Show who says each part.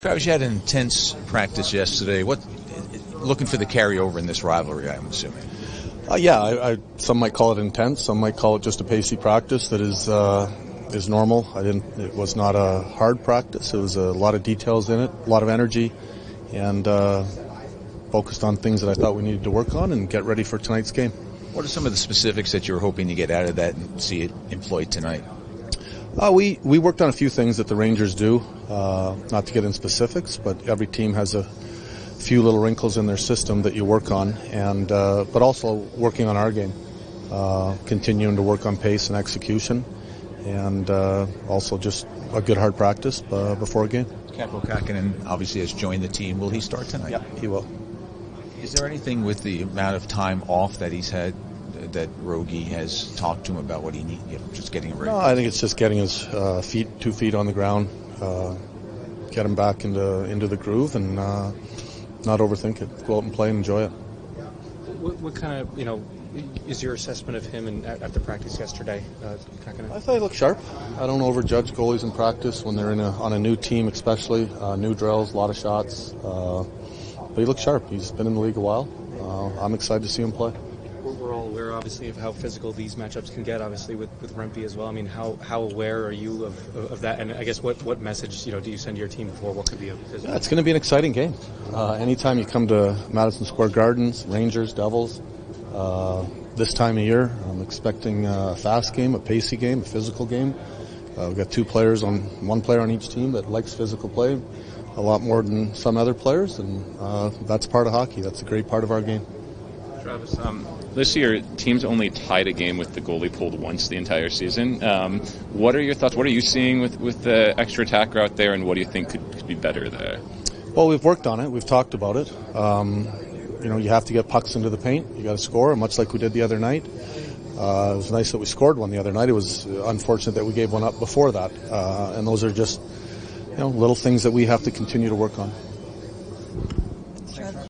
Speaker 1: Travis, you had an intense practice yesterday. What, looking for the carryover in this rivalry? I'm assuming.
Speaker 2: Uh, yeah, I, I, some might call it intense. Some might call it just a pacey practice that is uh, is normal. I didn't. It was not a hard practice. It was a lot of details in it, a lot of energy, and uh, focused on things that I thought we needed to work on and get ready for tonight's game.
Speaker 1: What are some of the specifics that you were hoping to get out of that and see it employed tonight?
Speaker 2: Uh, we we worked on a few things that the Rangers do. Uh, not to get in specifics, but every team has a few little wrinkles in their system that you work on, and uh, but also working on our game, uh, continuing to work on pace and execution, and uh, also just a good hard practice uh, before a game.
Speaker 1: Kaapo Kähkönen obviously has joined the team. Will he start tonight?
Speaker 2: Yeah, he will.
Speaker 1: Is there anything with the amount of time off that he's had that Rogie has talked to him about what he needs, you know, just getting ready?
Speaker 2: No, I think it's just getting his uh, feet, two feet on the ground, uh, get him back into into the groove, and uh, not overthink it. Go out and play and enjoy it.
Speaker 3: What, what kind of you know is your assessment of him and after practice yesterday? Uh,
Speaker 2: I thought he looked sharp. I don't overjudge goalies in practice when they're in a, on a new team, especially uh, new drills, a lot of shots. Uh, but he looked sharp. He's been in the league a while. Uh, I'm excited to see him play
Speaker 3: we're all aware, obviously, of how physical these matchups can get. Obviously, with with Rempe as well. I mean, how how aware are you of, of that? And I guess what what message you know do you send to your team before what could be a?
Speaker 2: Yeah, it's going to be an exciting game. Uh, anytime you come to Madison Square Gardens, Rangers, Devils. Uh, this time of year, I'm expecting a fast game, a pacey game, a physical game. Uh, we've got two players on one player on each team that likes physical play a lot more than some other players, and uh, that's part of hockey. That's a great part of our game.
Speaker 4: Travis, um, this year, teams only tied a game with the goalie pulled once the entire season. Um, what are your thoughts? What are you seeing with, with the extra attacker out there, and what do you think could, could be better there?
Speaker 2: Well, we've worked on it. We've talked about it. Um, you know, you have to get pucks into the paint. You got to score, much like we did the other night. Uh, it was nice that we scored one the other night. It was unfortunate that we gave one up before that. Uh, and those are just, you know, little things that we have to continue to work on.